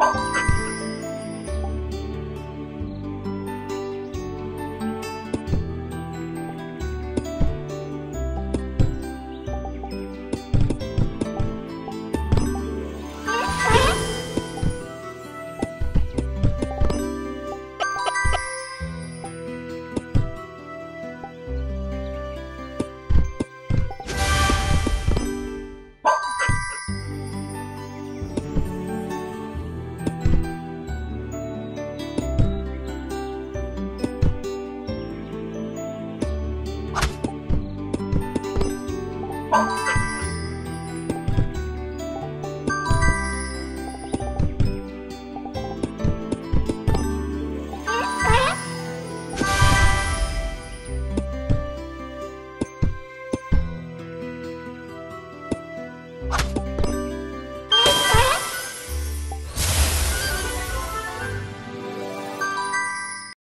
Oh, Música